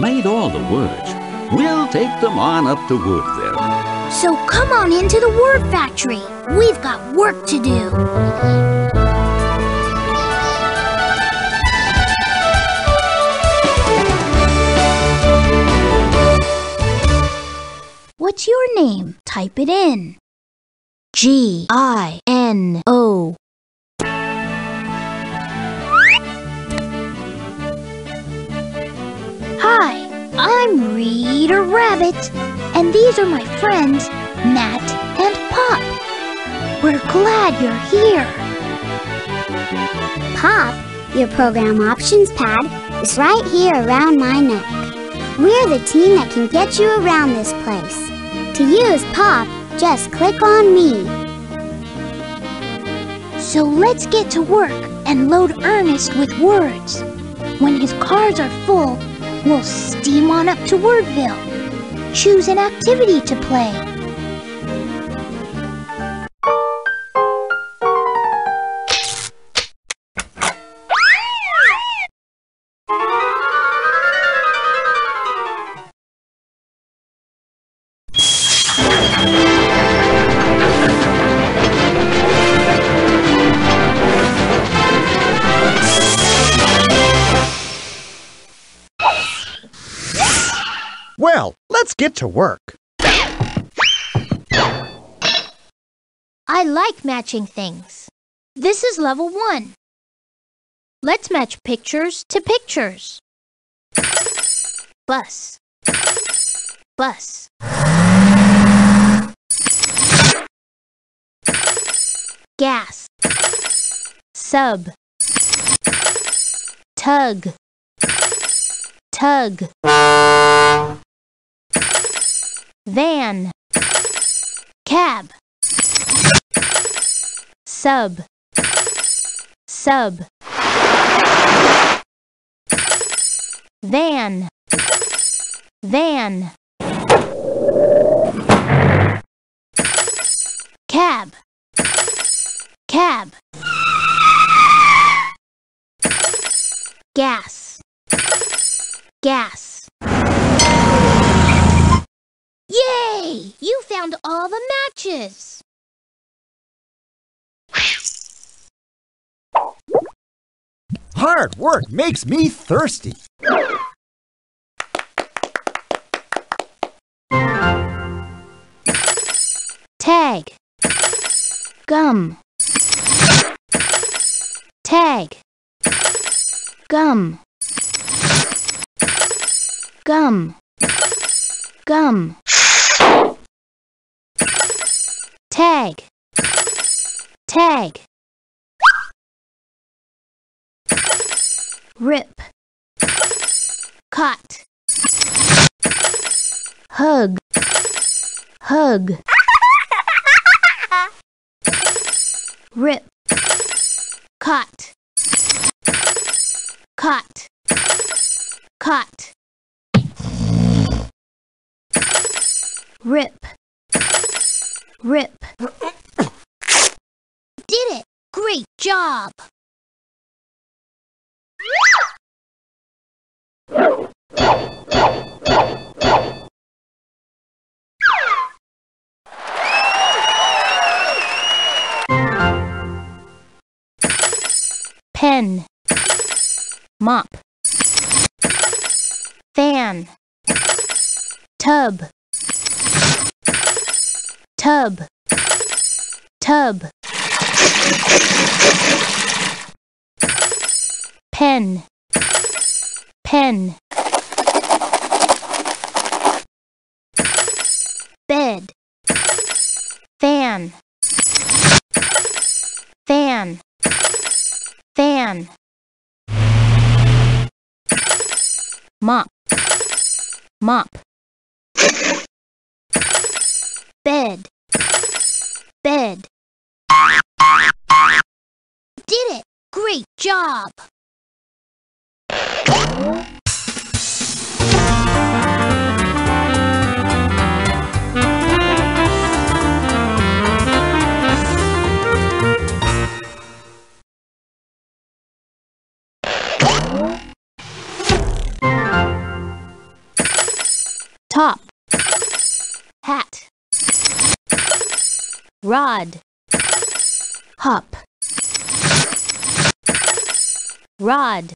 made all the words, we'll take them on up to Wordville. So come on into the word factory. We've got work to do. What's your name? Type it in. G I N O. I'm Reader Rabbit, and these are my friends, Mat and Pop. We're glad you're here. Pop, your program options pad is right here around my neck. We're the team that can get you around this place. To use Pop, just click on me. So let's get to work and load Ernest with words. When his cards are full, we'll steam on up to Wordville. Choose an activity to play. Get to work. I like matching things. This is level one. Let's match pictures to pictures. Bus. Bus. Gas. Sub. Tug. Tug. Van. Cab. Sub. Sub. Van. Van. Cab. Cab. Gas. Gas. Yay! You found all the matches! Hard work makes me thirsty. Tag. Gum. Tag. Gum. Gum. Gum. Tag. Tag. Rip. Caught. Hug. Hug. Rip. Caught. Caught. Caught. Rip. Rip. Did it! Great job! Pen. Mop. Fan. Tub. Tub. Tub. Pen. Pen. Bed. Fan. Fan. Fan. Mop. Mop. Bed bed. Did it! Great job! Top Hat rod, hop, rod,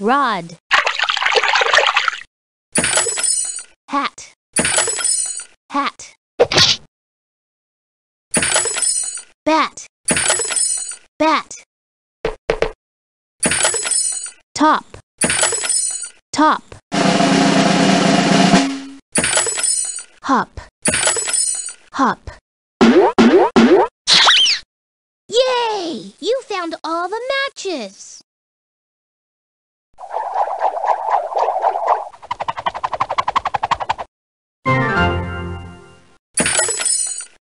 rod, hat, hat, bat, bat, top, top, hop, hop. Yay! You found all the matches!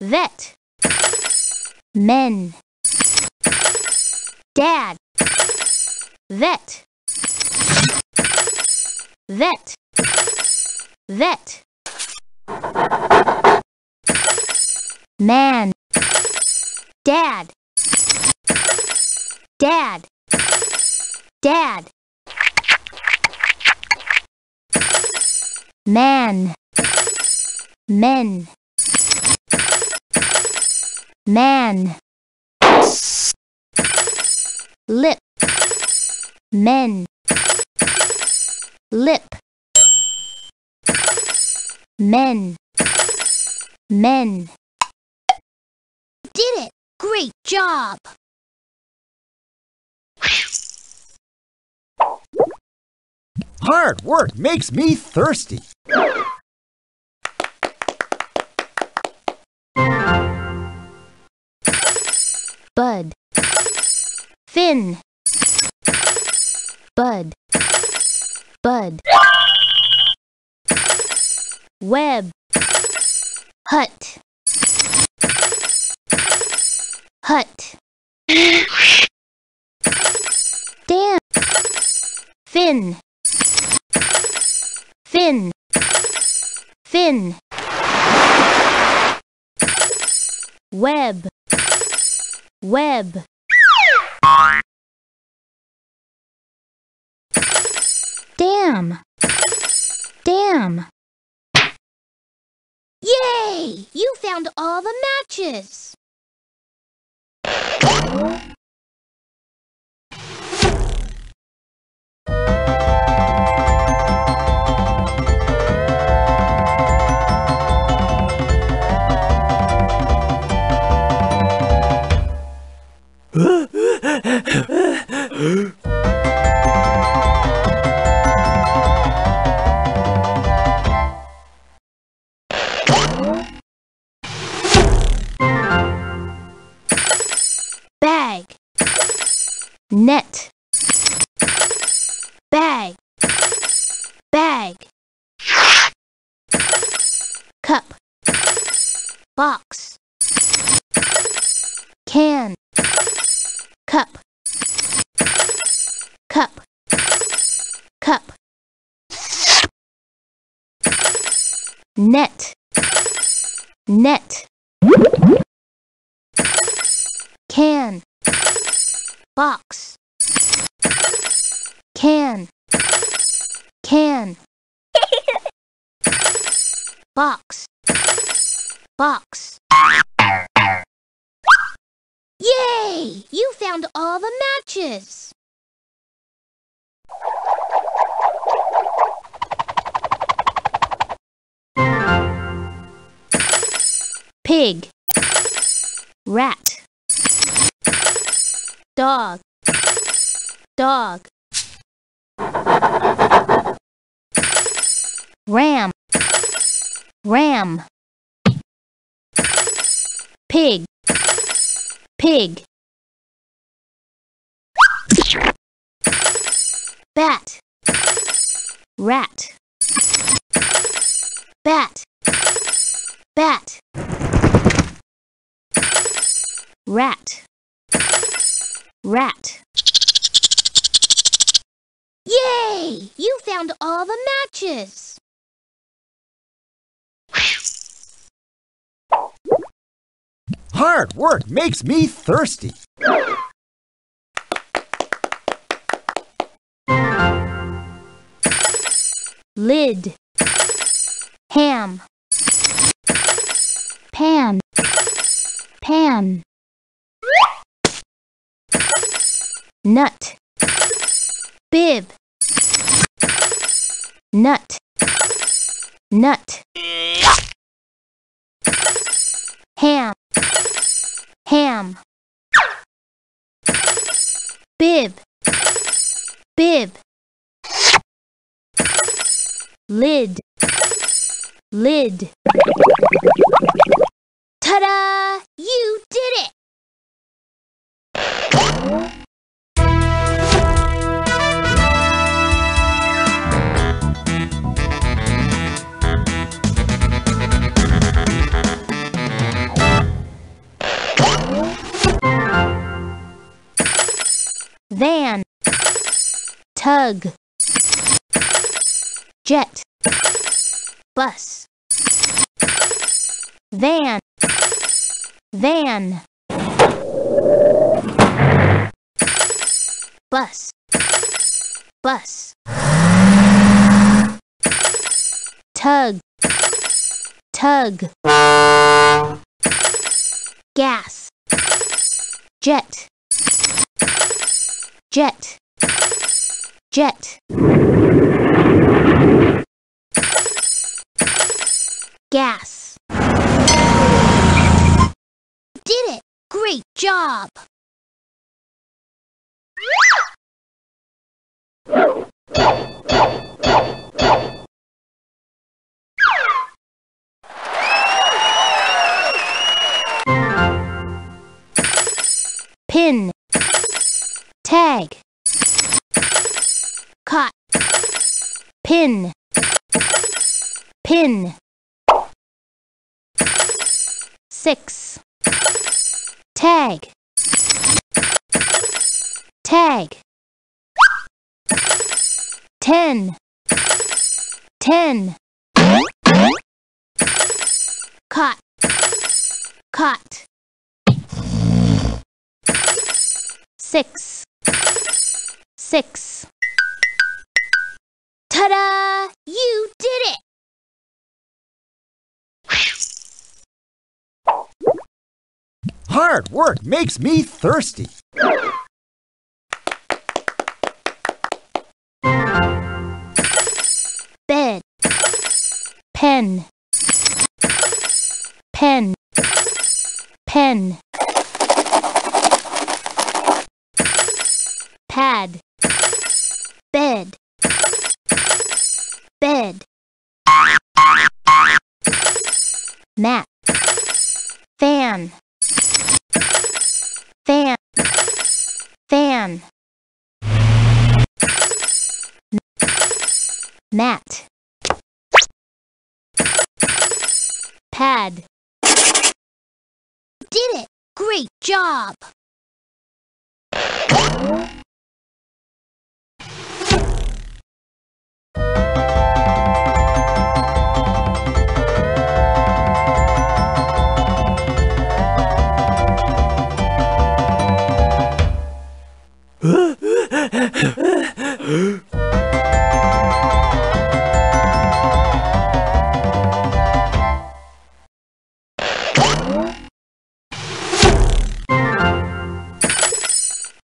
Vet. Men. Dad. Vet. Vet. Vet Man Dad Dad Dad Man Men Man Lip Men Lip Men Men Did it! Great job! Hard work makes me thirsty. Bud Fin. Bud Bud Web Hut Hut. Dam Fin Fin Fin Web Web Dam Dam Yay! You found all the matches! Bag Net. Bag. Bag. Cup. Box. Can. Cup. Cup. Cup. Net. Net. Can Box. Can. Can. Box. Box. Yay! You found all the matches! Pig. Rat Dog. Dog. Ram. Ram. Pig. Pig. Bat. Rat. Bat. Bat. Rat rat. Yay! You found all the matches! Hard work makes me thirsty. Lid Ham Pan Pan nut. Bib. Nut. Nut. Ham. Ham. Bib. Bib. Lid. Lid. Ta-da! You did it van tug jet bus van van bus bus tug tug gas jet jet. Jet. Gas. Did it. Great job. Pin tag. Caught pin. Pin. Six. Tag. Tag. Ten. Ten. Caught caught six six. Ta-da! You did it! Hard work makes me thirsty. bed. Pen. Pen. Pen pad. Bed. Bed. Mat. Fan. Fan. Fan. Mat. Pad. Did it. Great job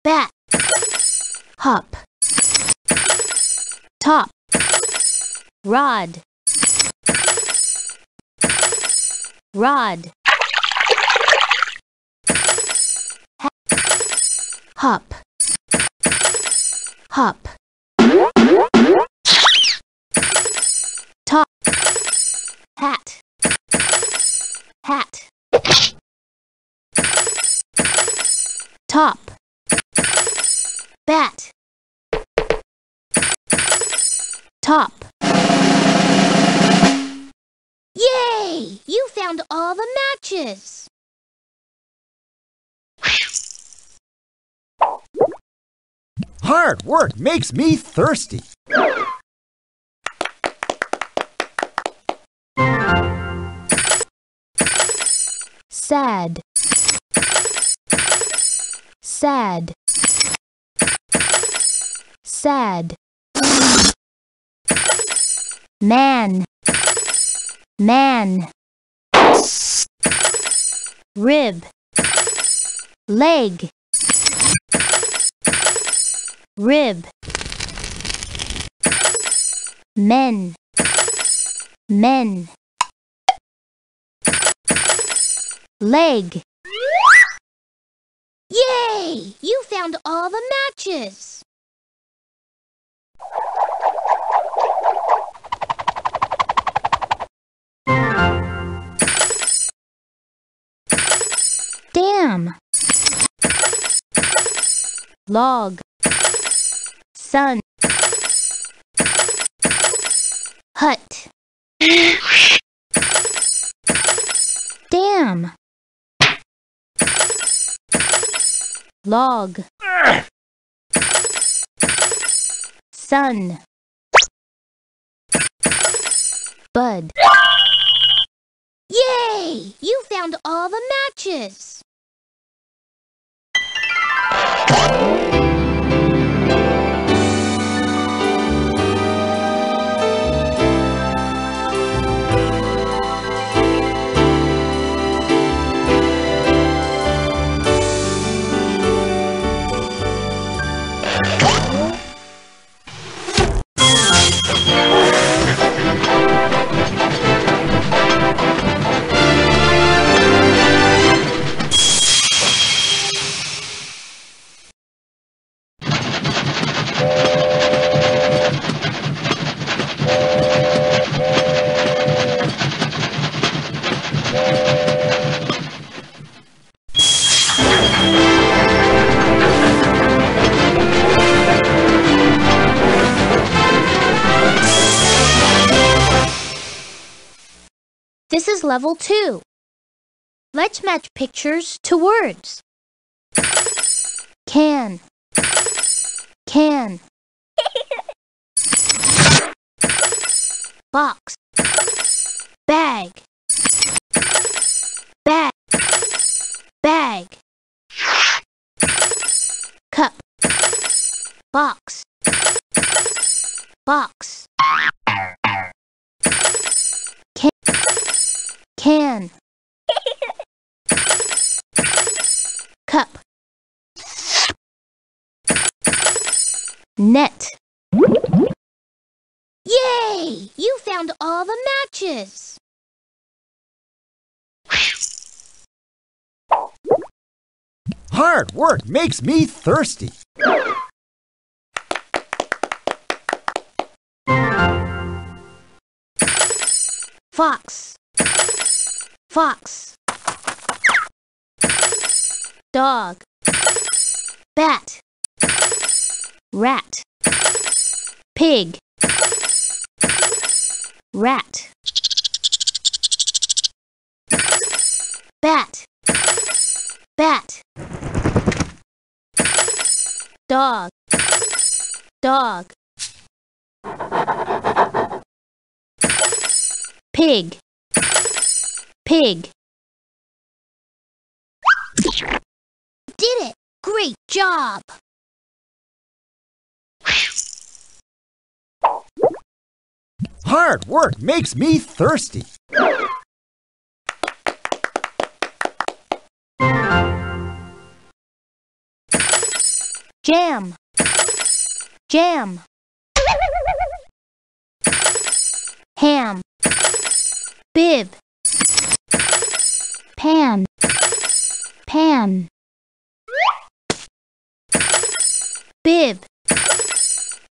bat hop. Top. Rod. Rod. Hop hop. Top. Hat. Hat. Top. Bat. Top. Yay! You found all the matches Hard work makes me thirsty. sad sad sad man. Man. Rib. Leg, rib, men, men, leg. Yay! You found all the matches! Dam Log Sun. Hut. Dam. Log. Sun. Bud. Yay! You found all the matches! This is level two. Let's match pictures to words. Can. Can. Box. Bag. Bag. Bag. Cup. Box. Box. Can. Cup. Net. Yay! You found all the matches! Hard work makes me thirsty. Fox. Fox. Dog. Bat. Rat. Pig. Rat. Bat. Bat. Dog. Dog. Pig. Pig. Did it! Great job! Hard work makes me thirsty. Jam. Jam. Ham. Bib. Pan. Pan. Bib.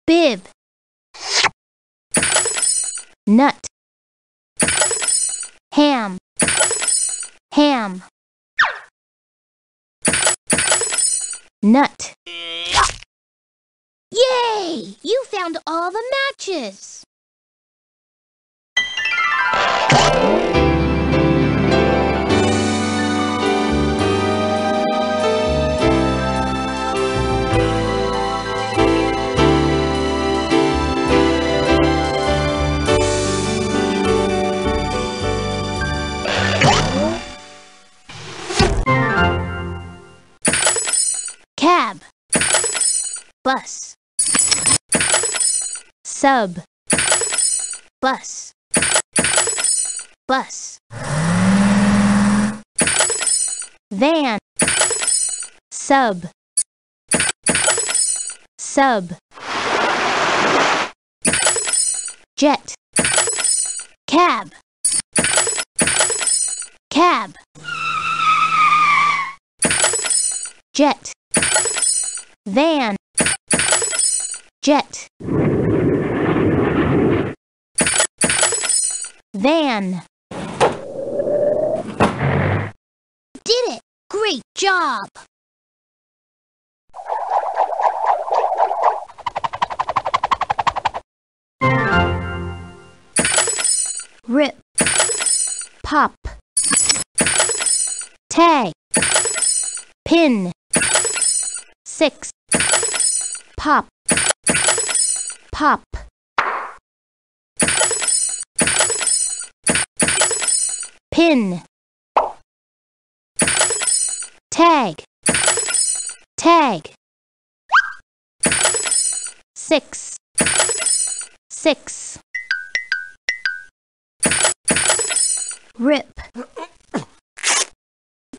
Bib. Nut. Ham. Ham. Nut. Yay! You found all the matches! Cab. Bus. Sub. Bus. Bus. Van. sub sub jet cab cab jet van jet van. Did it. Great job. Rip. Pop. Tag. Pin. Six pop. Pop. Pin. Tag. Tag. Six. Six. Rip.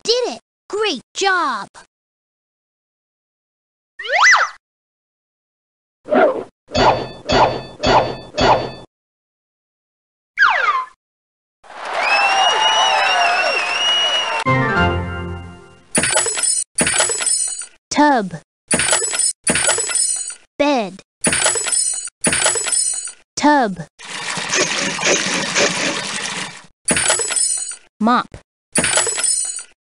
Did it. Great job tub bed tub mop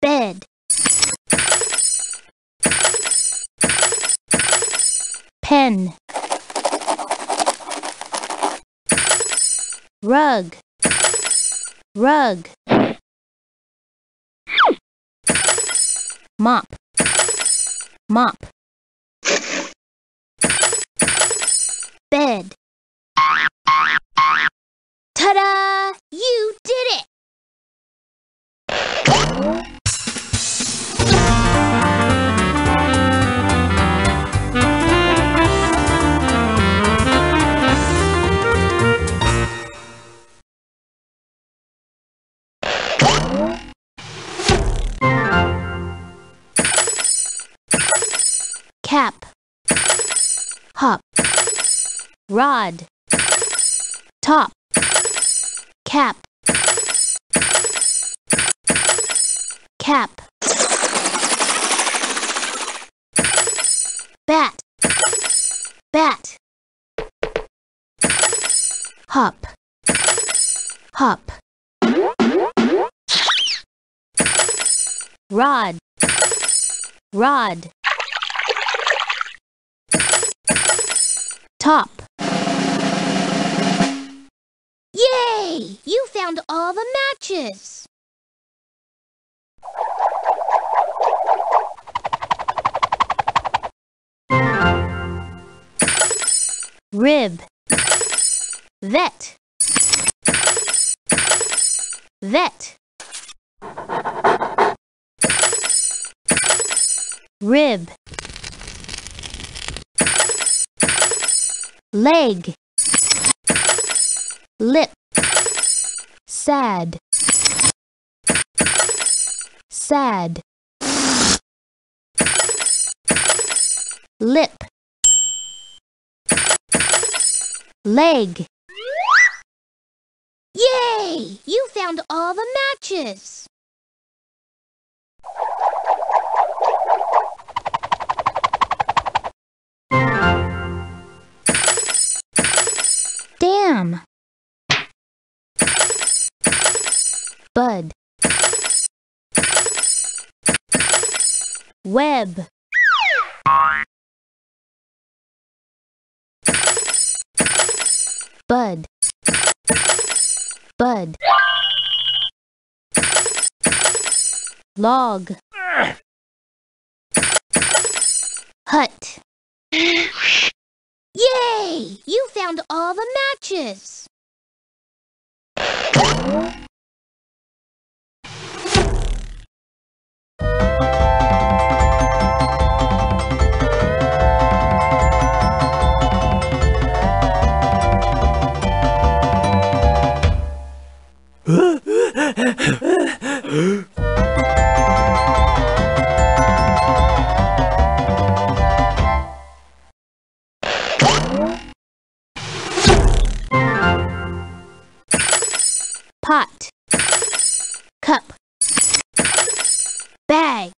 bed pen rug rug mop mop. Bed. Ta-da! You did it cap hop. Rod. Top. Cap. Cap. Bat. Bat. Hop. Hop. Rod. Rod top. Yay! You found all the matches! Rib. Vet. Vet. Rib Leg. Lip. Sad. Sad. Lip. Leg. Yay! You found all the matches! Dam! bud. Web. Bud. Bud. Log. Hut Yay! You found all the matches! Huh? cup, bag,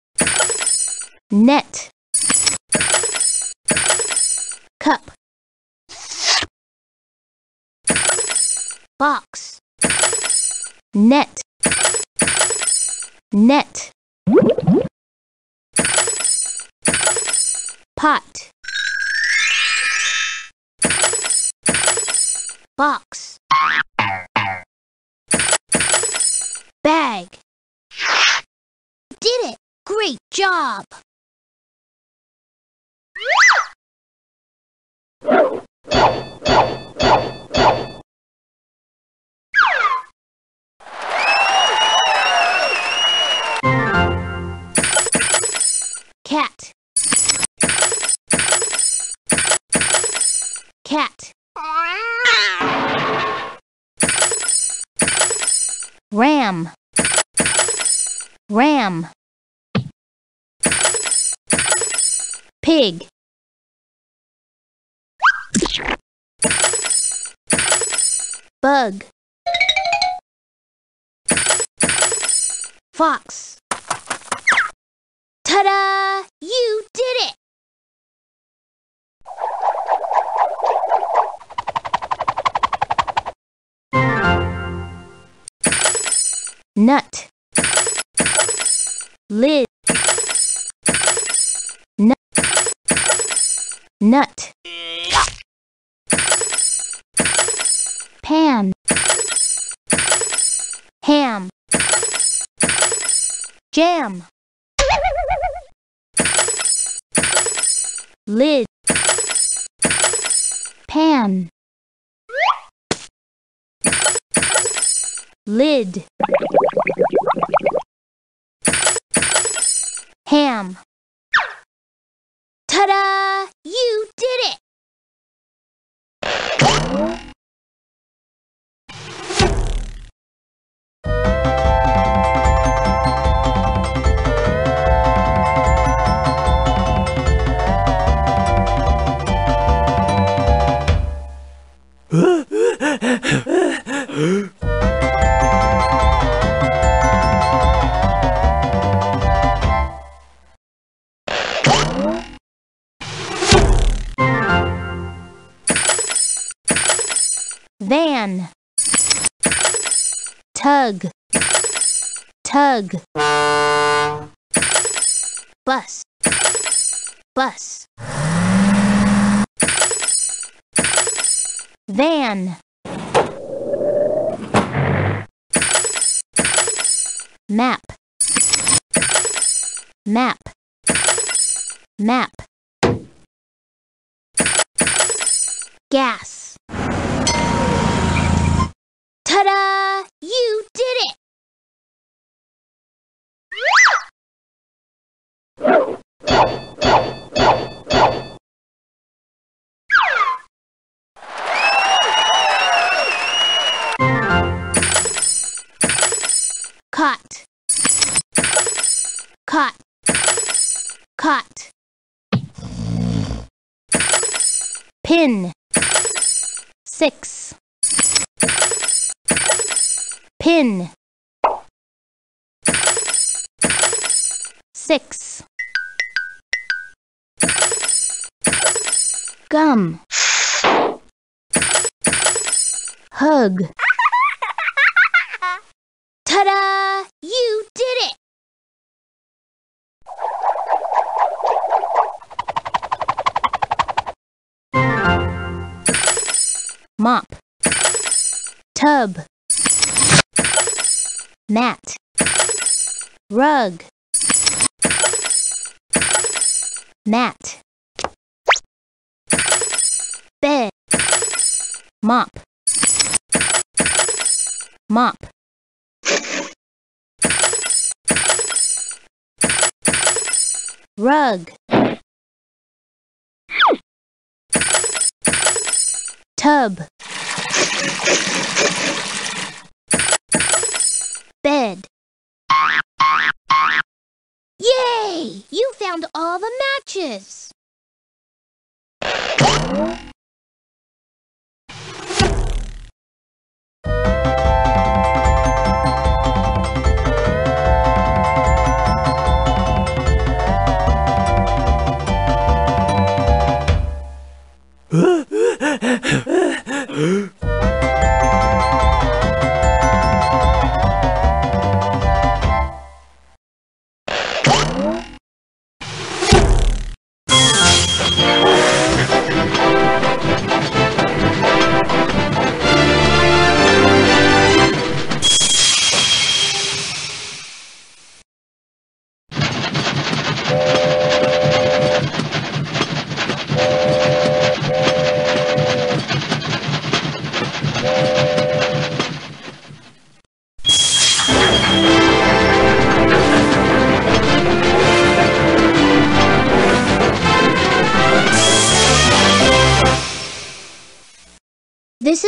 net, cup, box, net, net, pot, box, bag. Did it! Great job! Cat. Cat. Ram. Ram. Pig. Bug. Fox. Ta-da! You did it! Nut. Lid. Nut. Nut. Pan. Ham. Jam. Lid. Pan. Lid. Ham. Ta-da! You did it! Tug. Tug. Bus. Bus. Van. Map. Map. Map. Gas. Ta-da! You did it! Caught. Caught. Caught. Pin. Six. Pin. Six. Gum. Hug. Ta-da! You did it! Mop. Tub. Mat. Rug. Mat. Bed. Mop. Mop. Rug. Tub bed. Yay! You found all the matches!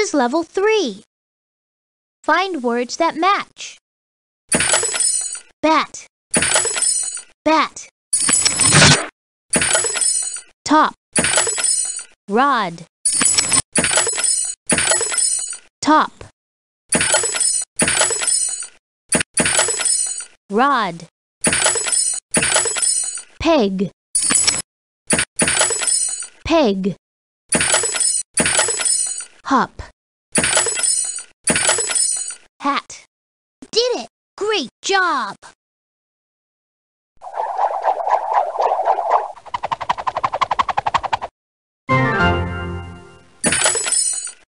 is level 3. Find words that match. Bat. Bat. Top. Rod. Top. Rod. Peg. Peg. Hop. Hat. Did it! Great job!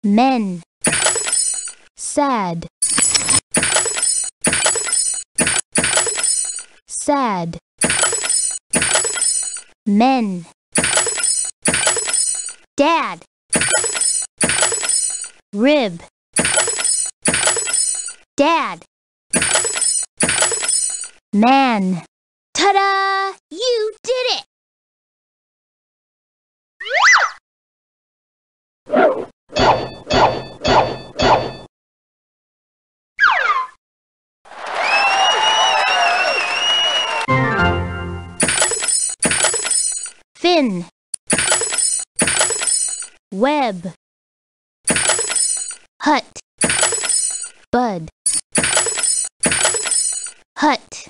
Men. Sad. Sad. Men. Dad. Rib. Dad. Man. Ta-da! You did it! Fin. Web. Hut. Bud. Hut.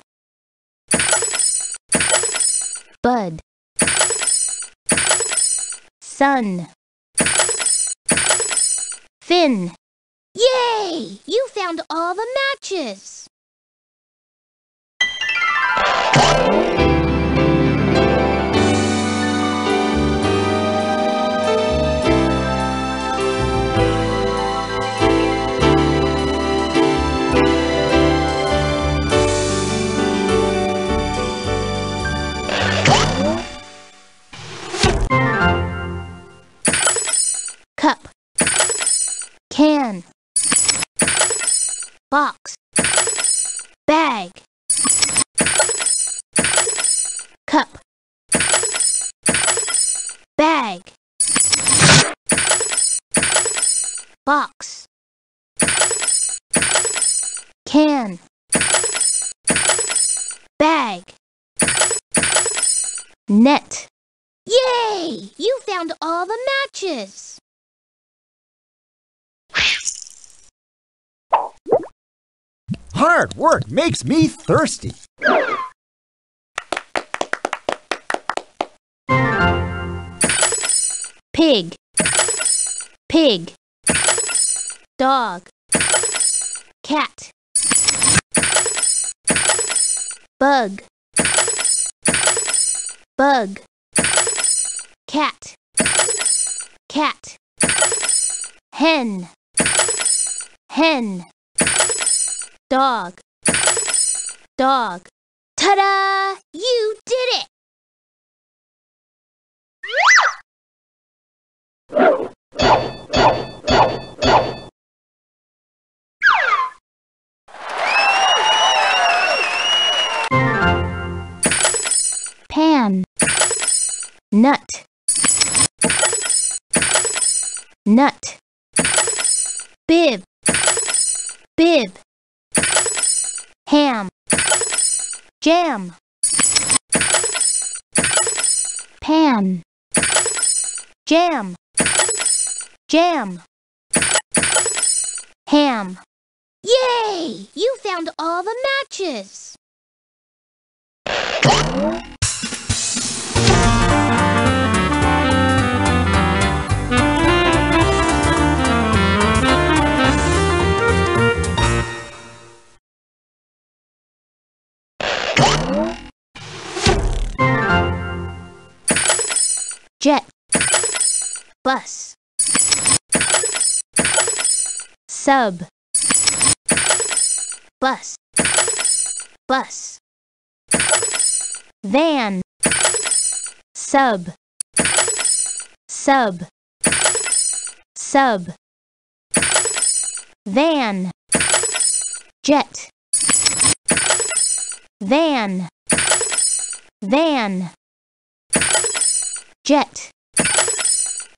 Bud. Sun. Fin. Yay! You found all the matches! Can. Box. Bag. Cup. Bag. Box. Can. Bag. Net. Yay! You found all the matches! Hard work makes me thirsty. Pig. Pig. Dog. Cat. Bug. Bug. Cat. Cat. Hen. Hen. Dog. Dog. Ta-da! You did it! Pan. Nut. Nut. Bib. Bib. Ham. Jam. Pan. Jam. Jam. Ham. Yay! You found all the matches! Jet. Bus. Sub. Bus. Bus. Van. Sub. Sub. Sub. Van. Jet. Van. Van. Jet.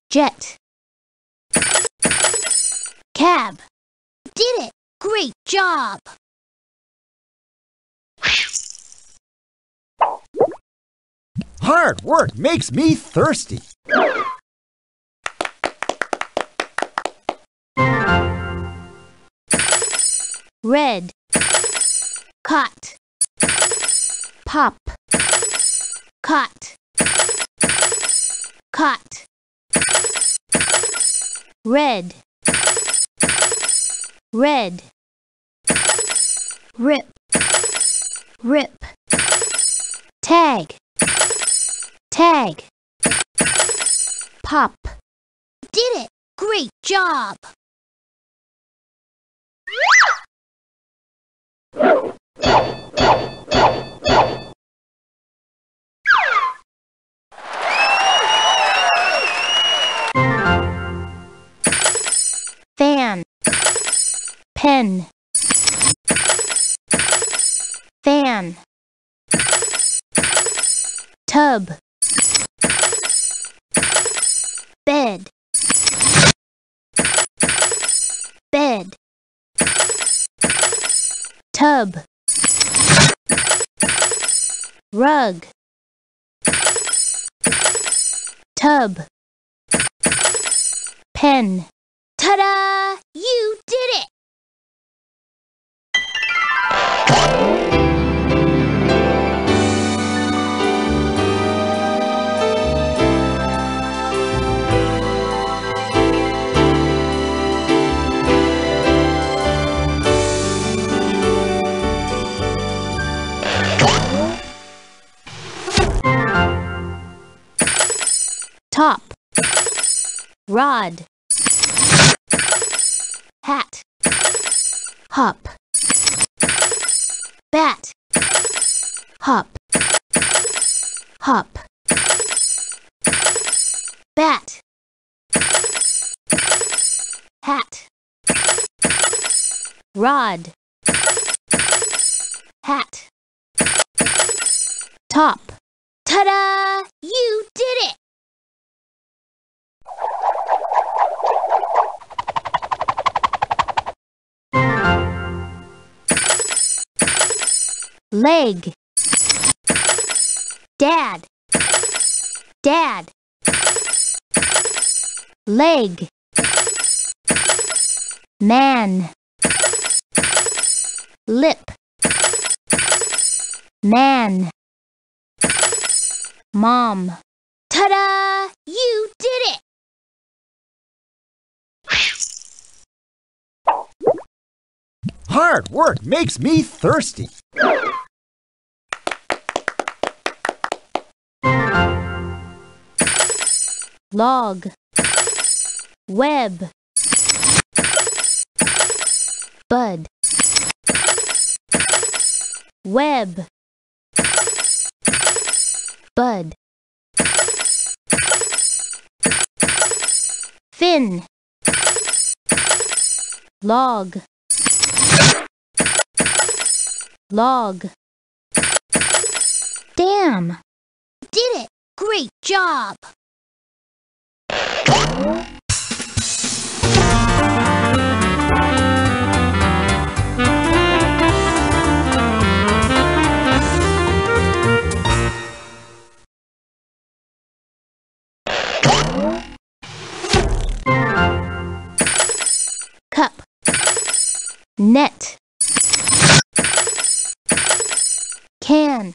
Jet. Cab. Did it! Great job! Hard work makes me thirsty. Red. Cot. Pop. Cot. Cot. Red. Red. Rip. Rip. Tag. Tag. Pop. Did it! Great job! Pen. Fan. Tub. Bed. Bed. Tub. Rug. Tub. Pen. Ta-da! You did it! Top. Rod. Hat. Hop. Bat. Hop. Hop. Bat. Hat. Rod. Hat. Top. Ta-da! You did it! Leg. Dad. Dad. Leg. Man. Lip. Man. Mom. Ta-da! You did it! Hard work makes me thirsty. Log. Web. Bud. Web. Bud. Fin. Log log. Dam. Did it. Great job. Cup. Net can.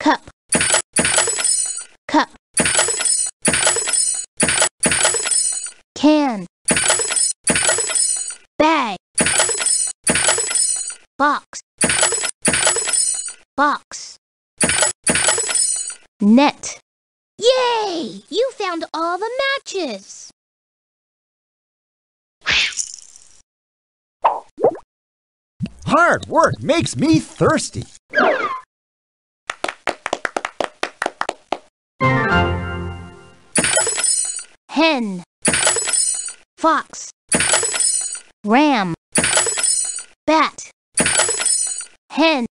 Cup. Cup. Can. Bag. Box. Box. Net. Yay! You found all the matches Hard work makes me thirsty. hen. Fox. Ram. Bat. Hen.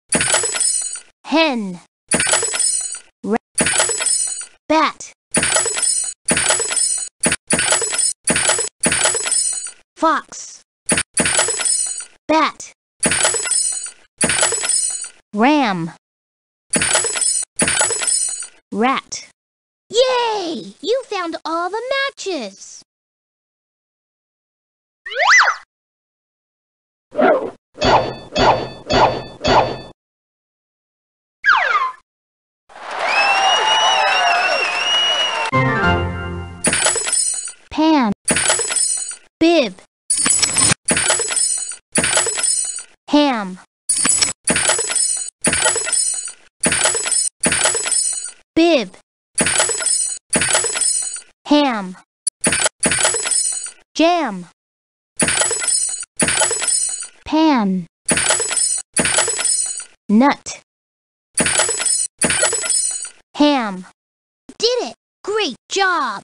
Hen. Ra- bat. Fox, bat, ram, rat. Yay! You found all the matches! Jam Pan Nut Ham Did it! Great job!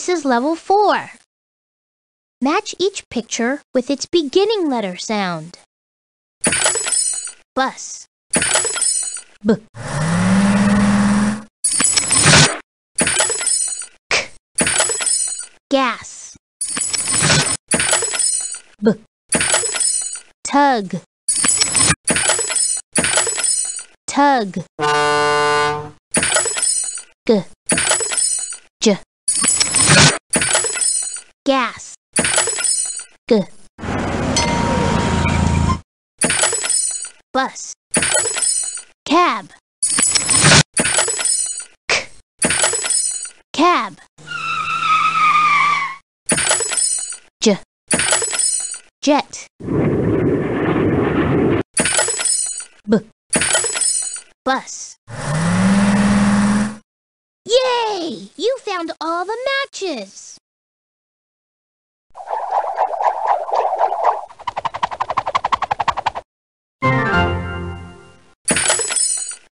This is level 4. Match each picture with its beginning letter sound. Bus. B. K. Gas. B. Tug. Tug. G. J gas. G. Bus. Cab. K. Cab. J. Jet. B. Bus. Yay! You found all the matches!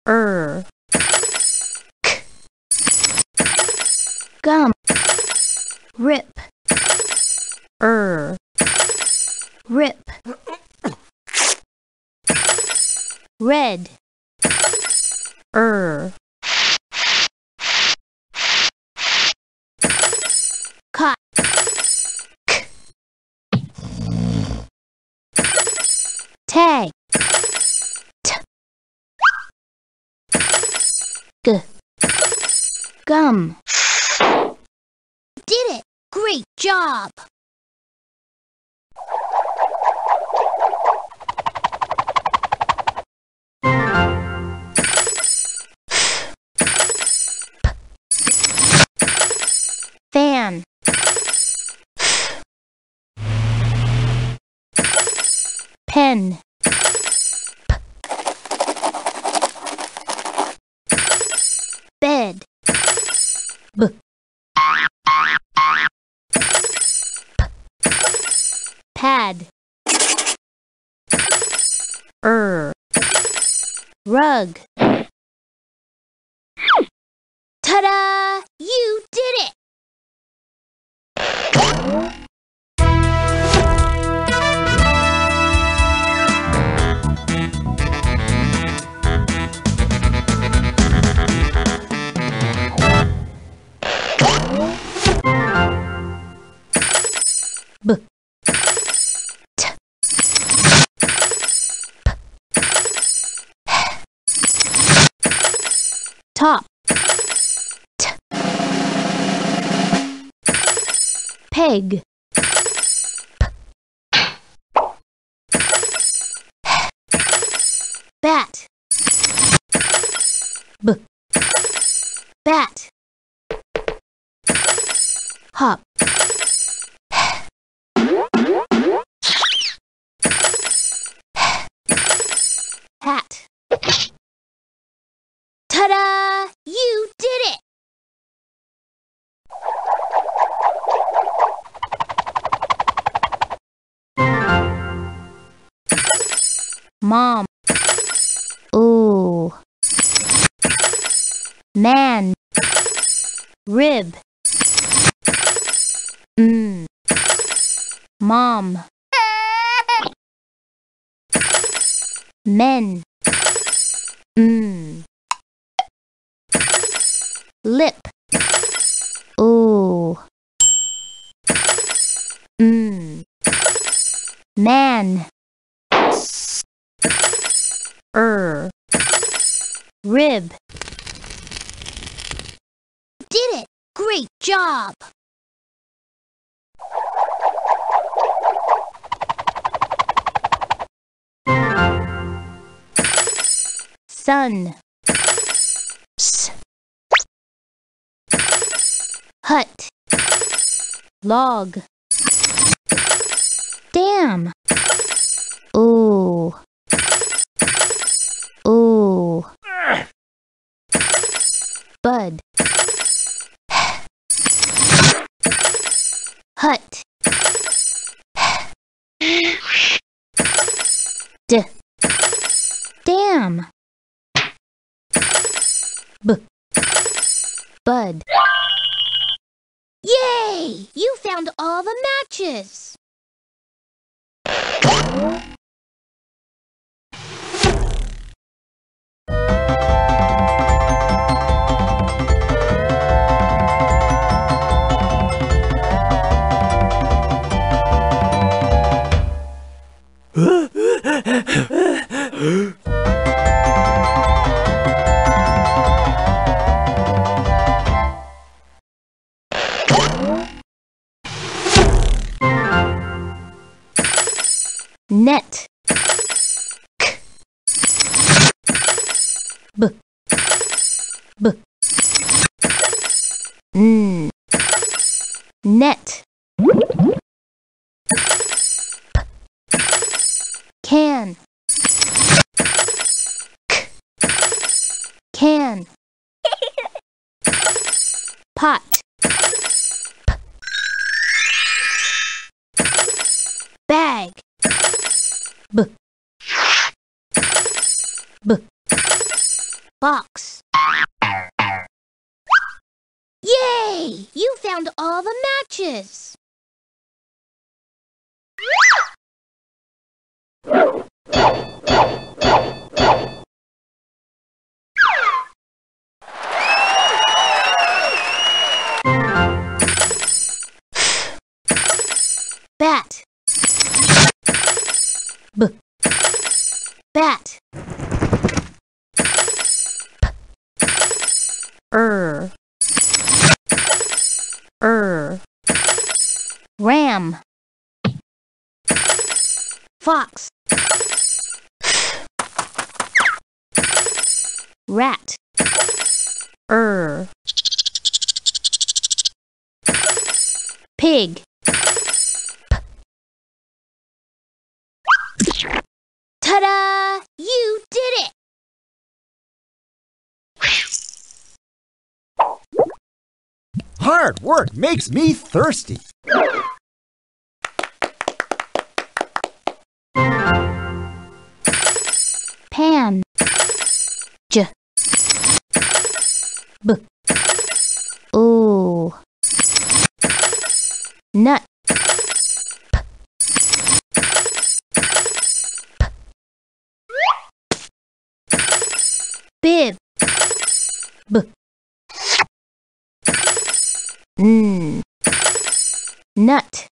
Er k gum. Rip. Er rip. Red. Er cot k tag G. Gum. Did it! Great job! Fan. Pen. Bed. B. pad. Er. Rug. Ta-da! You did it Top T Peg. Bat. B. Bat. Hop. Hat. Ta-da! You did it! Mom. Ooh. Man. Rib. Mmm. Mom. Men. Mmm. Lip. Ooh. Mmm. Man. Er. Rib. Did it! Great job! Sun. S. Hut. Log. Dam. Ooh. Ooh. Bud. Hut. D. Dam. B. Bud. Yay! You found all the matches! Net. K. B. B. N. Net. P. Can. K. Can. Pot. Box. Yay! You found all the matches! Bat. B. Bat. Er. Er. Ram. Fox. Rat. Er. Pig. Ta-da! You did it! Hard work makes me thirsty. Pan. J. B. Ooh. Nut. P. P. B. N. Nut.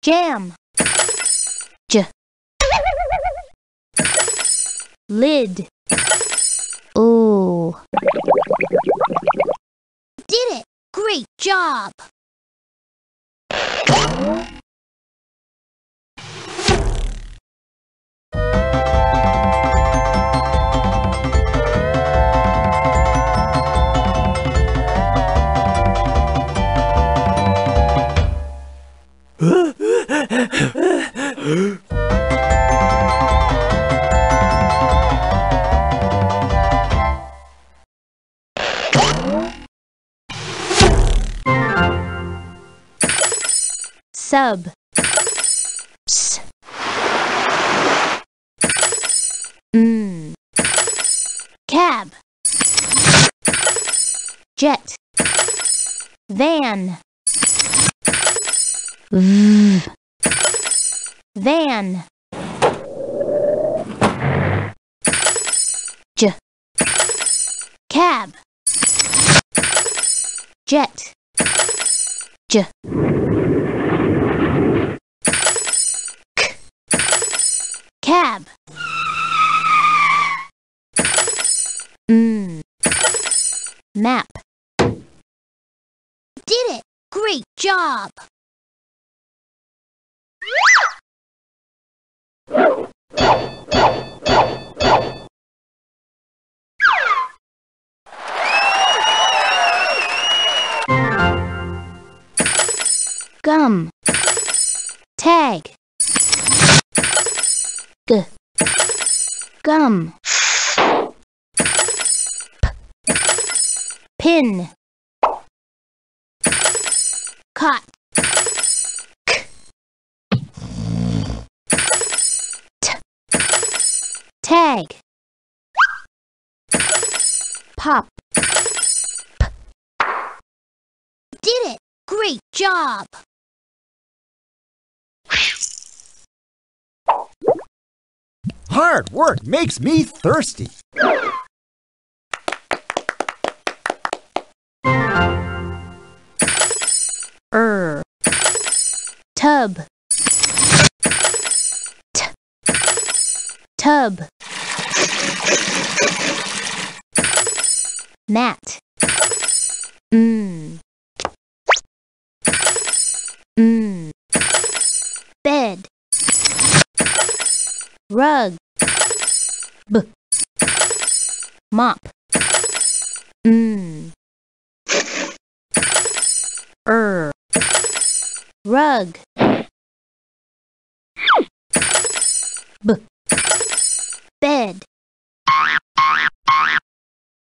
Jam. J. Lid. Ooh. Did it! Great job! Sub. S. Mm. Cab. Jet. Van. V. Van. J. Cab. Jet. J. Cab. Mm. Map. Did it! Great job! Gum. Tag. G. Gum. P. Pin. Cot. K. T. Tag. Pop. P. Did it! Great job! Hard work makes me thirsty. Er. Tub. T. Tub. Mat. Mm. Mm. Bed. Rug. B. Mop. Mm. Er. Rug. B. Bed.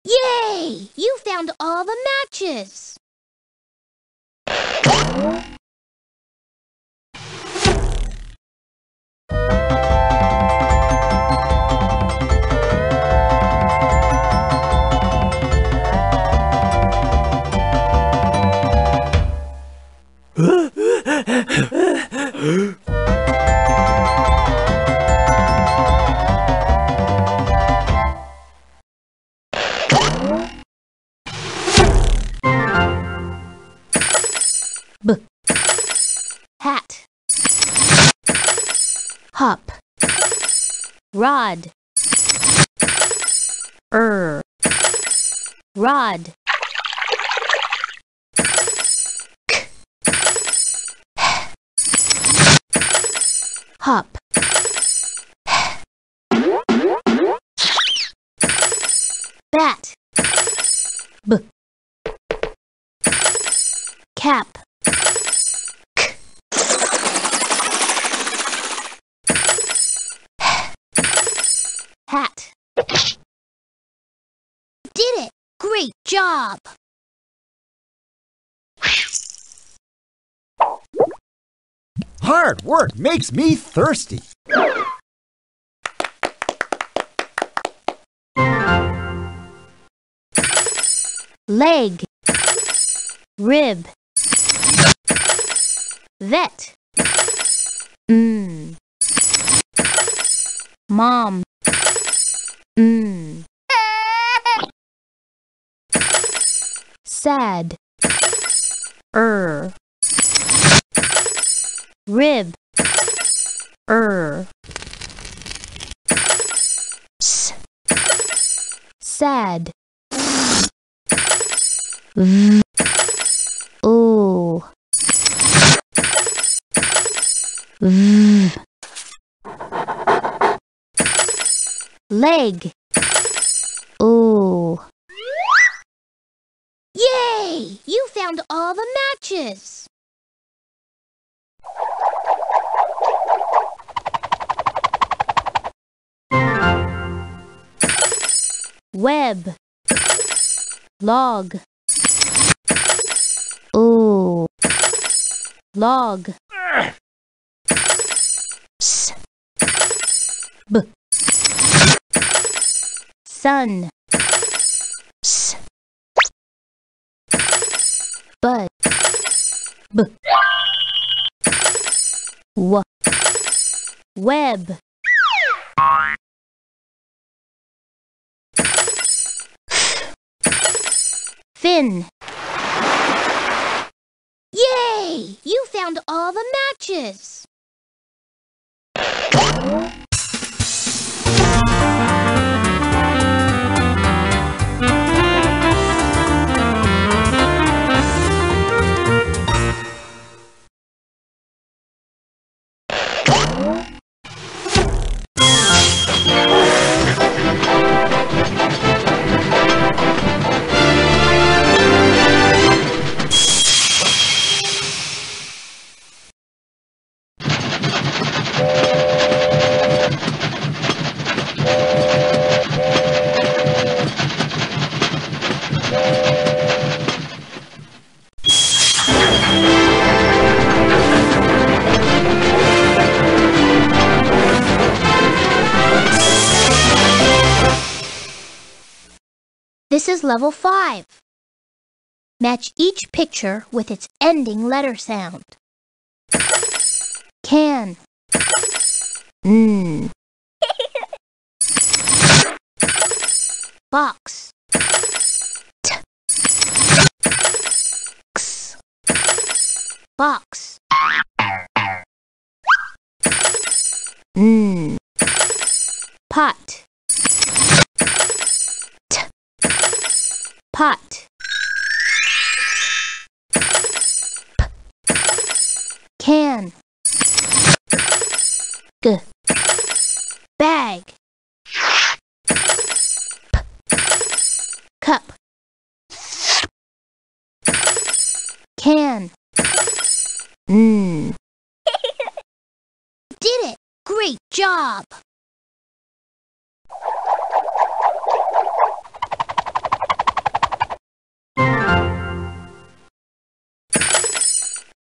Yay! You found all the matches! Hat. Hop. Rod. Er. Rod. K. Hop. Bat. B. Cap. Hat. Did it! Great job! Hard work makes me thirsty. Leg. Rib. Vet. Mm. Mom. Mm. Sad. Er. Rib. Er. S. Sad. V. Ooh. V. Leg. Ooh. Yay! You found all the matches! Web. Log. Ooh. Log. Sun. S. Bud. B. W. Web. Fin. Yay! You found all the matches! Level 5. Match each picture with its ending letter sound. Can. Mmm. Box. X. Box. Mmm. Pot. Pot. Can. G. Bag. Cup. Can. Mmm. Did it! Great job!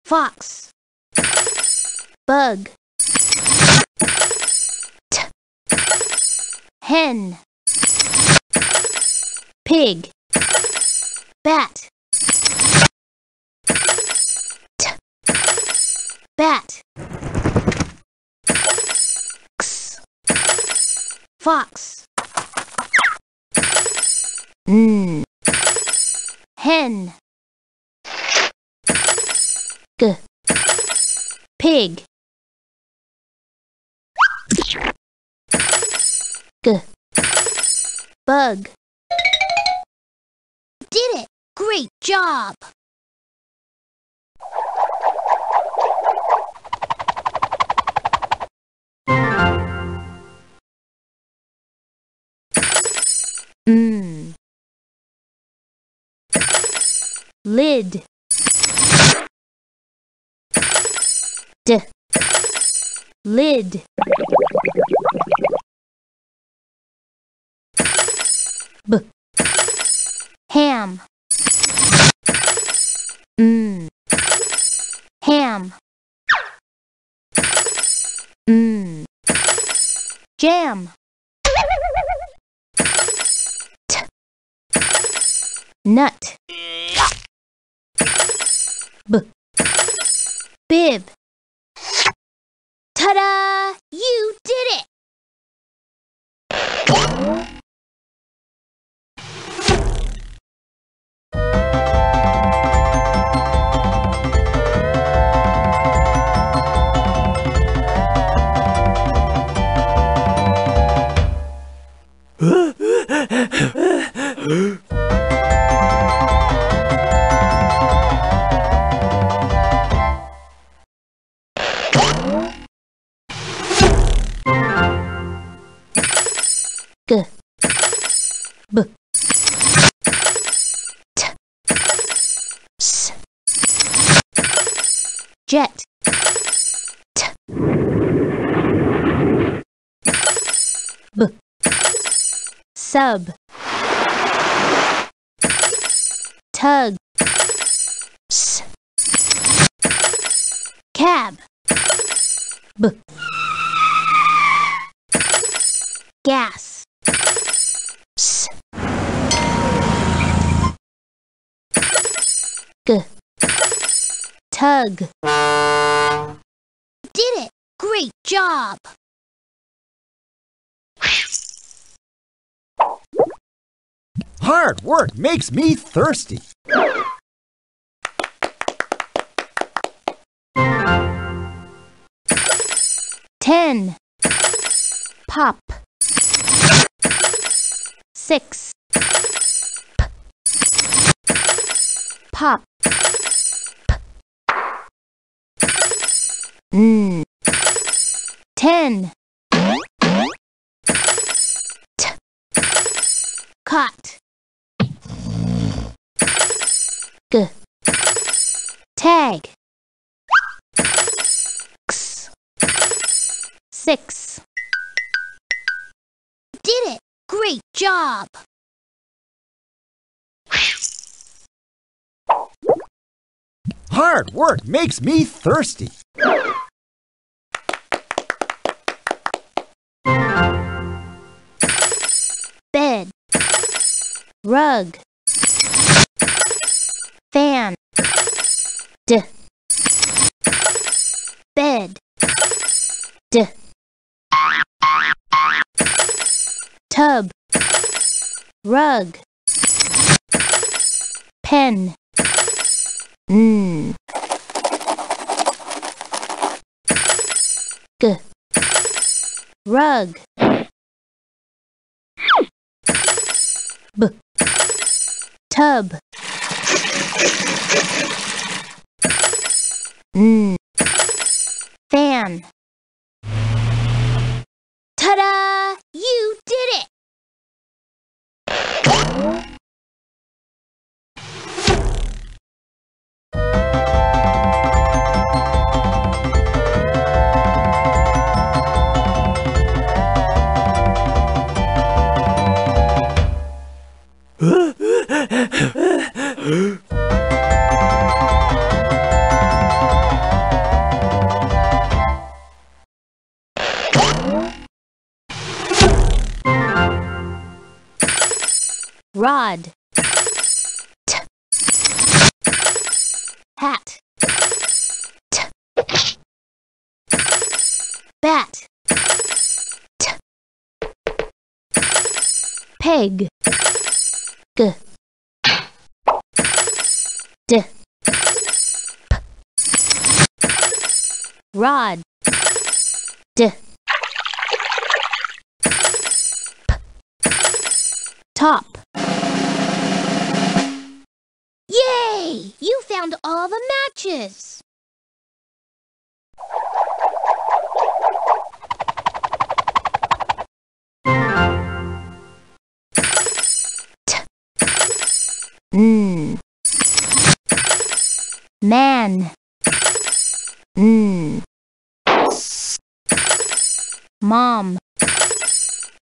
Fox. Bug. T. Hen. Pig. Bat. T. Bat. X. Fox. Mmm. Hen. G. Pig. G. Bug. Did it! Great job! Mmm. Lid. D. Lid. B. Ham. Mmm. Ham. Mmm. Jam. T. Nut. B. Bib. Ta-da! You did it! Huh? jet. T. B. Sub. Tug. S. Cab. B. Gas s g tug. Did it. Great job. Hard work makes me thirsty. ten. Pop. Six. P. Pop ten. T. Cot g. Tag. X. Six. Did it. Great job. Hard work makes me thirsty. Bed. Rug. Fan. D. Bed. D. Tub. Rug. Pen. Mm. G rug. B. Tub. Mm. fan. Ta-da! You did it rod T. hat T. bat T. peg g d p rod d top Yay! You found all the matches! T. Mm. Man. Mm. Mom.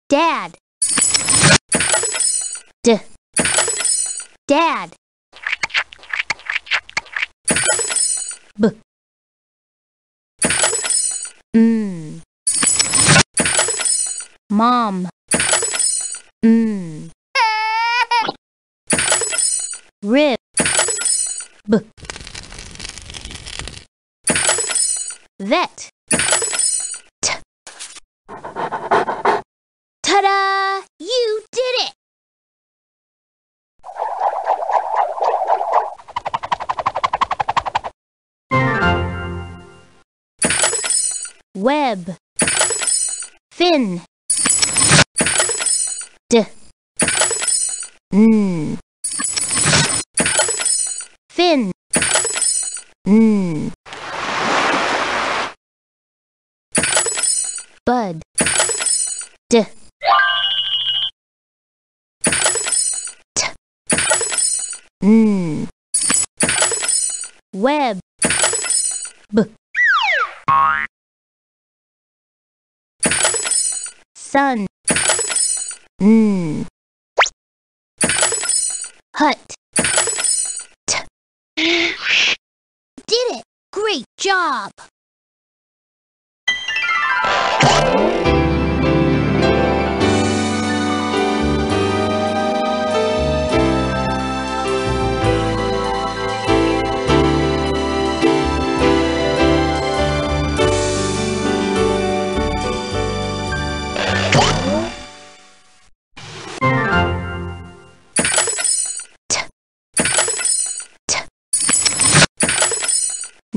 Dad. D. Dad. B. Mm. Mom. Mm. Rib. B. Vet. Ta-da! You did it! web fin d mm. fin mm. Bud d t mm. web Sun. Mm. Hut. T. Did it! Great job!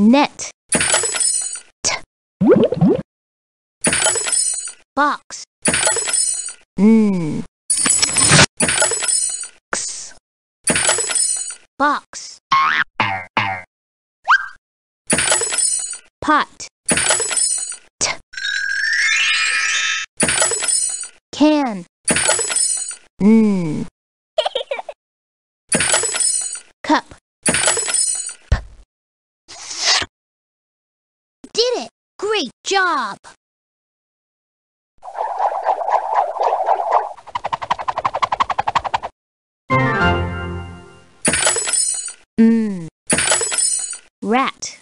Net T. box mm. X. box pot T. can mm. cup did it! Great job! Rat.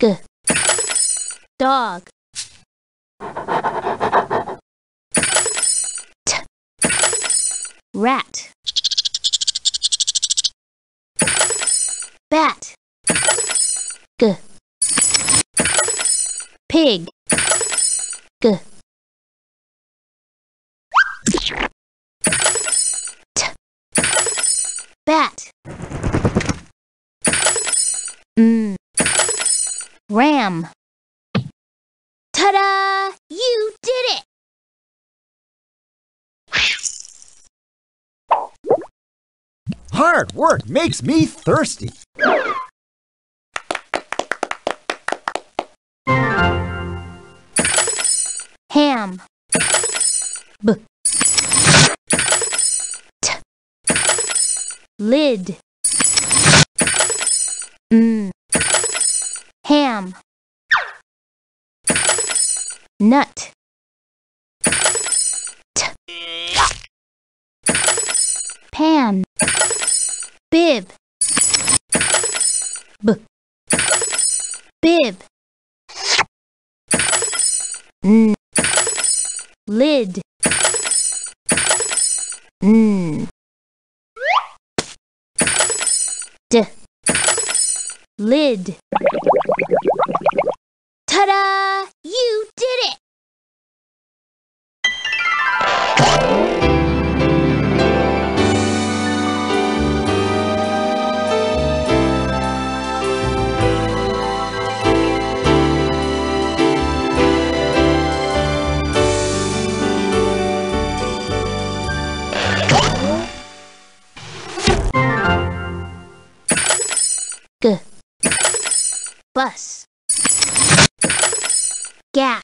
G. Dog. T. Rat. Bat. G pig G bat mm. ram. Ta-da! You did it! Hard work makes me thirsty. ham. B. T. Lid mm. Ham. Nut. T. Pan. Bib. B. Bib. Mm lid. Mm. D lid Ta-da! You did it! Bus gas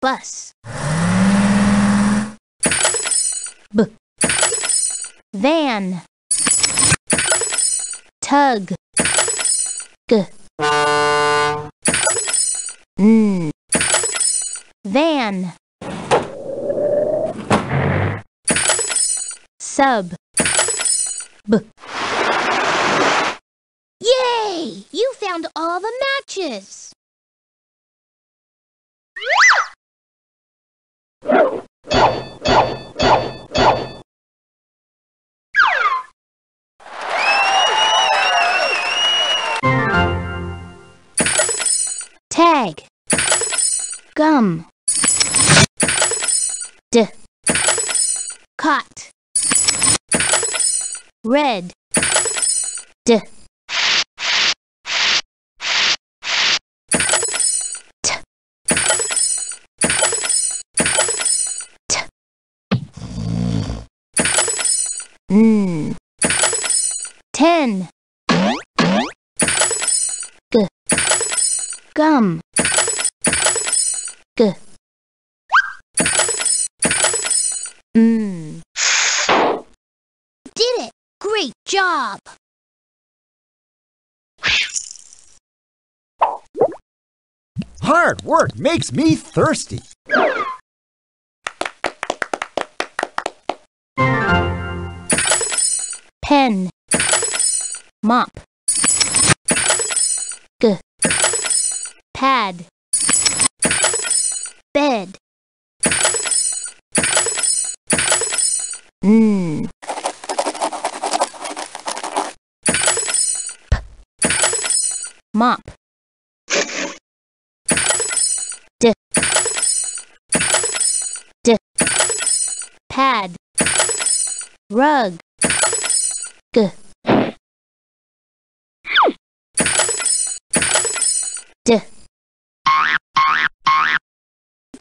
bus B. van tug G. Mm. van sub B. Yay! You found all the matches! Tag Gum D Cot Red. D. T. T. Mm Ten. G. Gum G Mm did it! Great job! Hard work makes me thirsty. Pen. Mop. G. Pad. Bed. Mmm. Mop. D. D. Pad. Rug. G. D.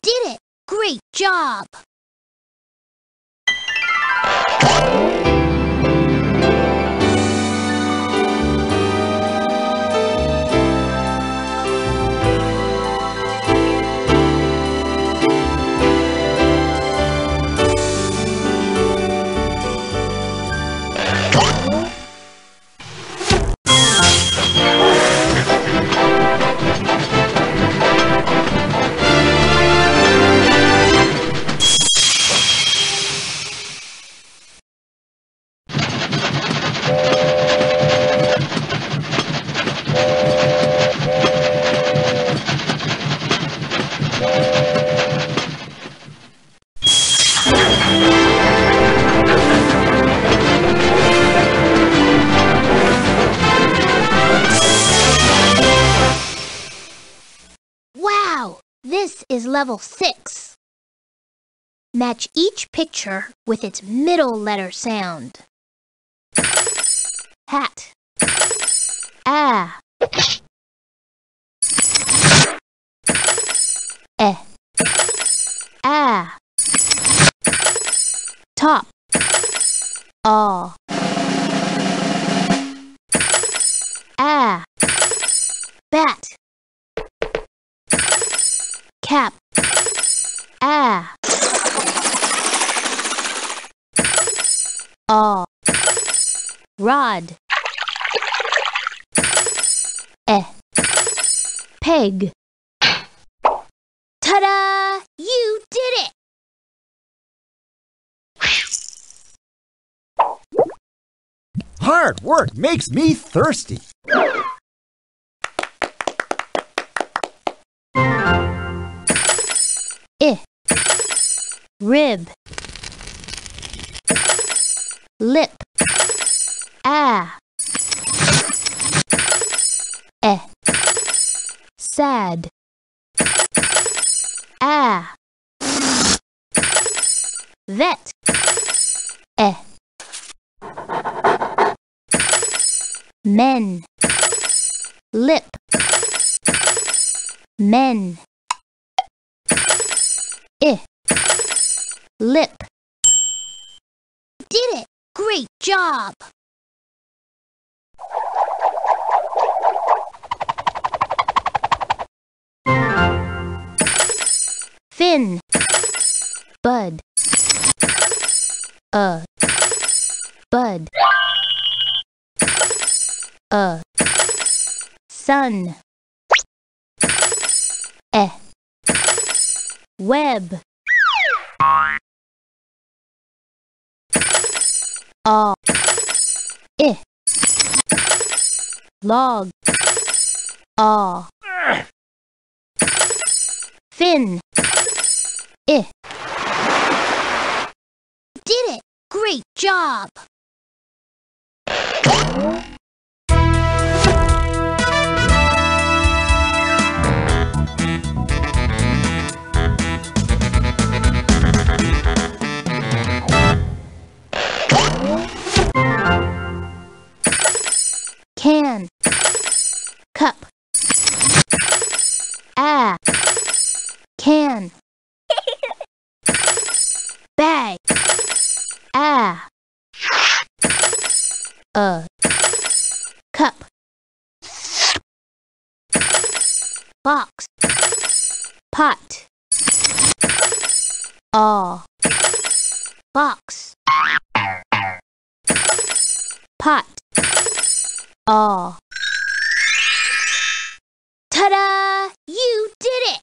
Did it! Great job! This is level 6. Match each picture with its middle letter sound. Hat. Ah. Eh. Ah. Top. Aw. Ah. Bat cap ah aw rod. Eh peg ta-da! You did it! Hard work makes me thirsty. Rib. Lip. Ah. Eh. Sad. Ah. Vet. Eh. Men. Lip. Men. I. Lip. Did it! Great job! Fin. Bud. Uh. Bud. Uh. Sun. Eh. Web. Aw. I. Log. Aw. Fin. I. Did it! Great job! Can. Cup. Ah. Can. Bag. Ah. A. Cup. Box. Pot. All. Box. pot, all. Ta-da! You did it!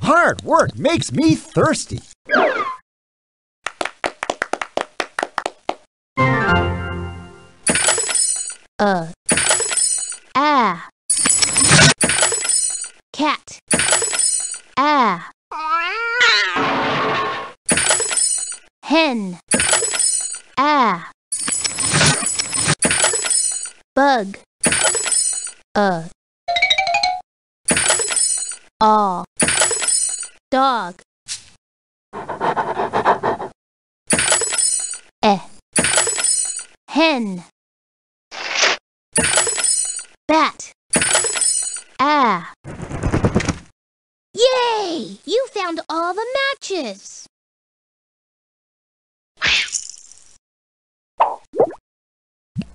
Hard work makes me thirsty. A. Ah. Cat. Ah. Hen. Ah. Bug. A. All. Dog. Eh. Hen. Bat. Ah. Yay! You found all the matches.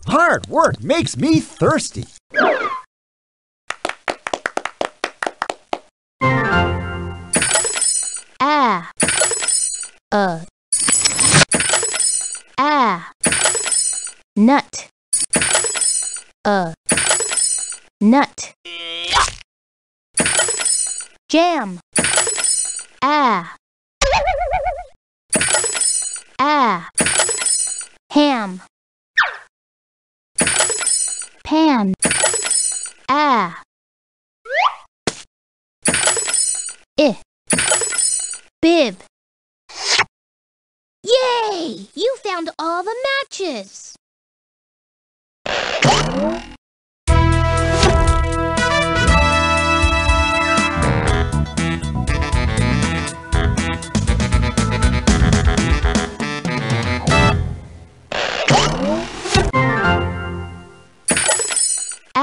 Hard work makes me thirsty. Ah. Uh. Ah. Nut. Uh. Nut. Jam. Ah. Ah. Ham. Pan. Ah. I. Bib. Yay! You found all the matches.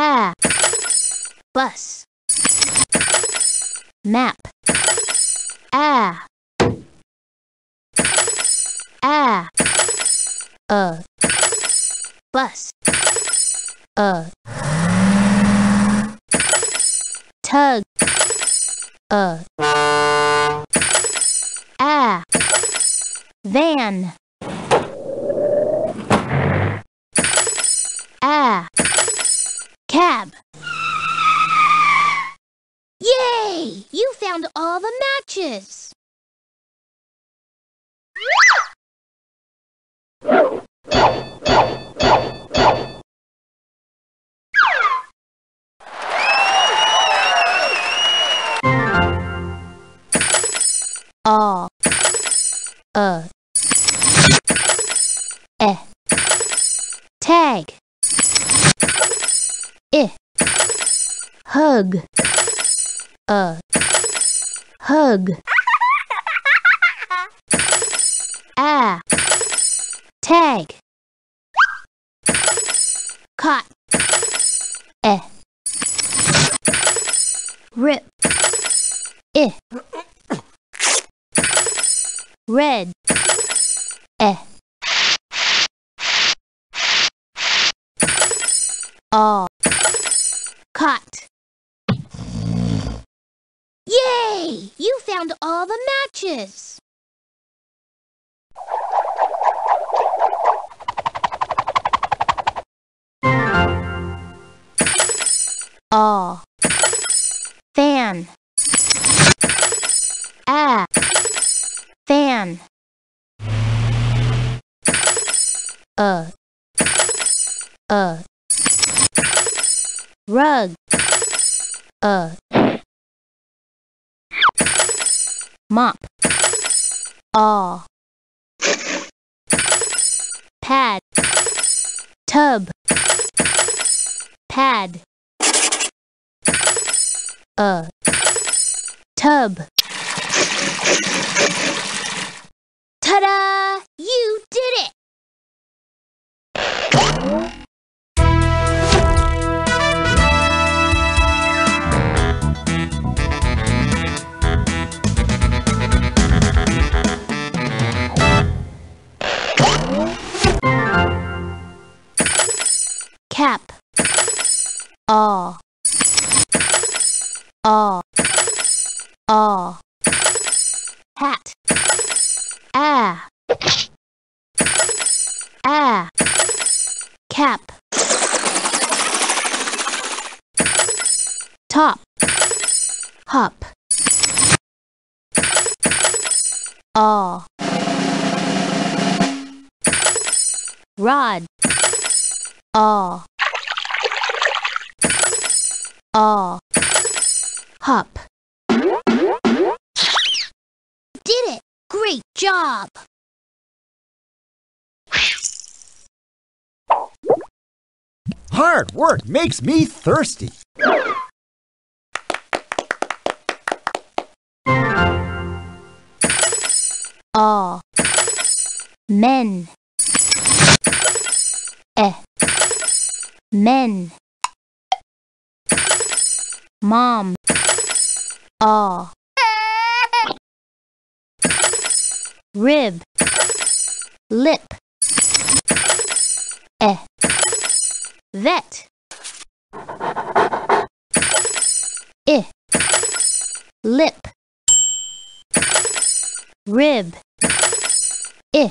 Ah. Bus. Map. Ah. Ah. Uh. Bus. Uh. Tug. Uh. Ah. Van. Ah. Cab. Yay! You found all the matches. All. Uh. Eh. Tag. I. Hug. Uh. Hug. Ah. Tag. Caught. Eh. Rip. I. Red. Eh. All. Caught. Yay! You found all the matches. All. Fan. Ah. Fan. Uh. Uh. Rug. Uh. Mop. All. Pad. Tub. Pad. Uh. Tub. Ta-da! You did it! Cap. All. All. All. Hat. ah, ah, cap, top, hop, all, rod, all, all, hop. Did it! Great job! Hard work makes me thirsty. all men men. Mom. All rib. Lip. Eh vet. Eh lip. Rib. Eh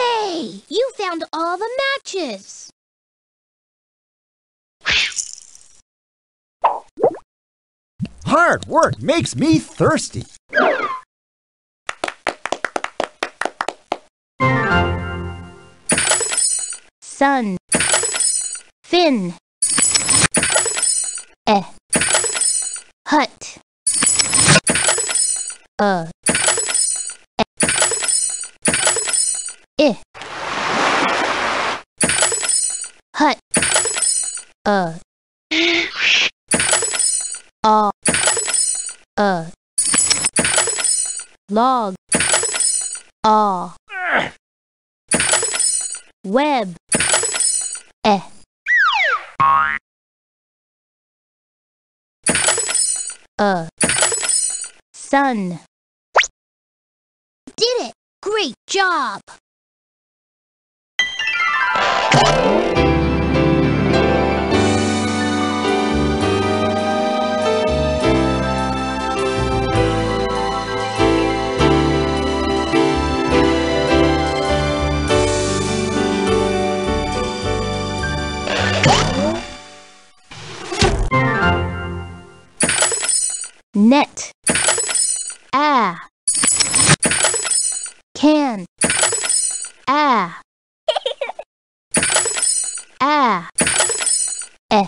Yay! You found all the matches! Hard work makes me thirsty. sun fin eh hut uh eh, eh. hut uh all uh log. all web. eh uh sun. Did it. Great job net. Ah can. Ah ah eh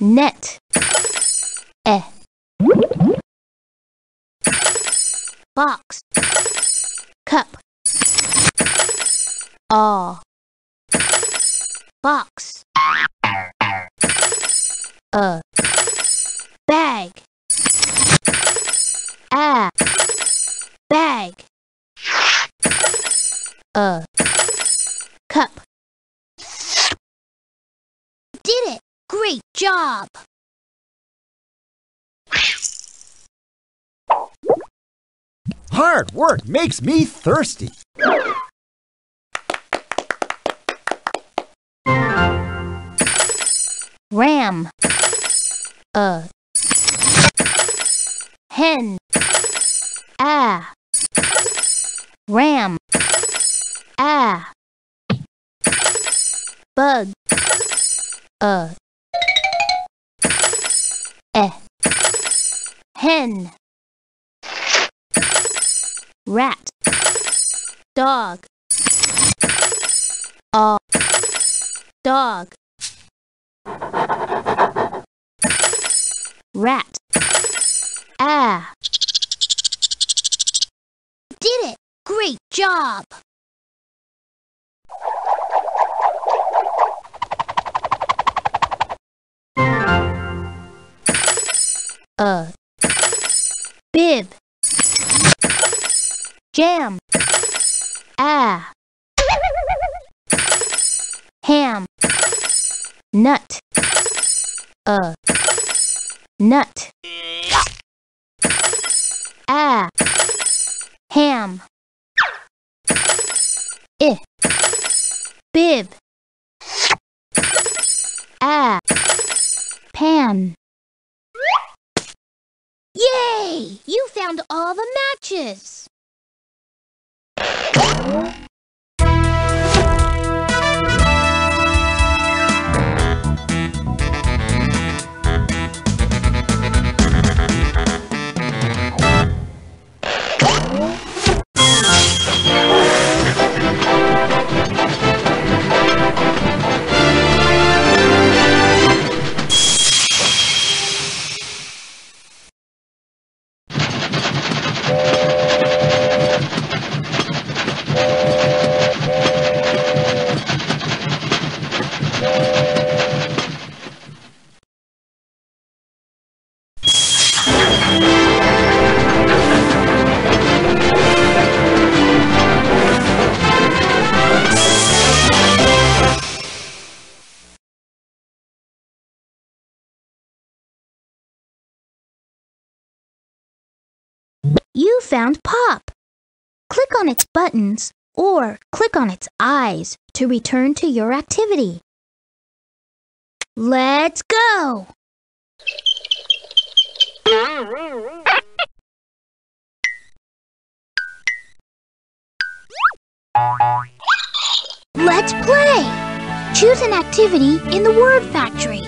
net eh box cup all box uh bag ah bag uh cup. Did it. Great job. Hard work makes me thirsty. ram. Uh hen. Ah ram ah bug. Uh eh hen. Rat. Dog. All dog. Rat. Ah did it! Great job uh bib. Jam. Ah ham. Nut. Uh nut. Ah ham. Eh bib. Ah pan Yay! You found all the matches. Found Pop. Click on its buttons or click on its eyes to return to your activity. Let's go! Let's play! Choose an activity in the word factory.